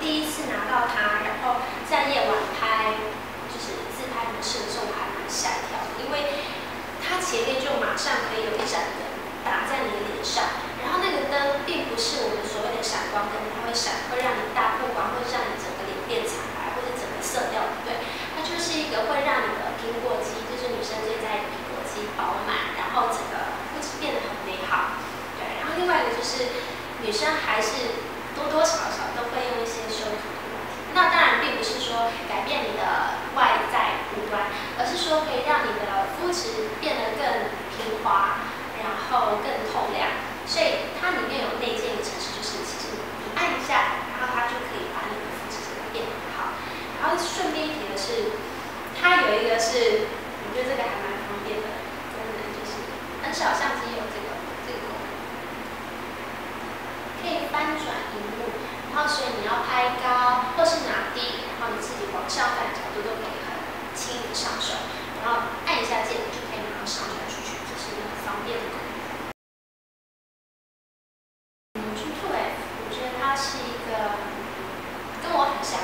第一次拿到它，然后在夜晚拍，就是自拍模式的时候，我还蛮吓一跳的，因为它前面就马上可以有一盏灯打在你的脸上，然后那个灯并不是我们所谓的闪光灯，它会闪，会让你大曝光，会让你整个脸变惨白，或者整个色调不对，它就是一个会让你的苹果肌，就是女生最在意的苹果肌饱满，然后整个肤质变得很美好。对，然后另外一个就是女生还是多多少少都会用一些修图的软体，那当然并不是说改变你的外在五官，而是说可以让你的肤质变得更平滑，然后更透亮。所以它里面有内建一个程式，就是其实你按一下，然后它就可以把你的肤质变得好。然后顺便提的是，它有一个是，我觉得这个还蛮方便的功能，就是很少相机有这个这个功能，可以翻转荧幕，然后所以你要拍高或是拿低，然后你自己往上翻角度都可以很轻易上手，然后按一下键就可以马上上传出去，这是一个很方便的功能。嗯，G2F，我觉得它是一个跟我很像，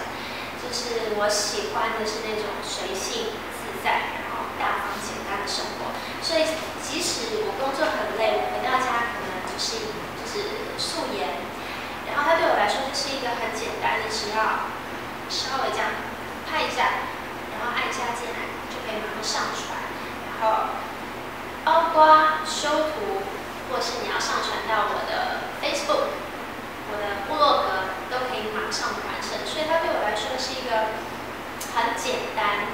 是我喜欢的是那种随性自在，然后大方简单的生活。所以即使我工作很累，我回到家可能就是就是素颜，然后它对我来说就是一个很简单的，只要稍微这样拍一下，然后按下键盘就可以马上上传，然后包括修图，或是你要上传到我的 Facebook、我的部落格，都可以马上完成。所以它对我这是一个很简单，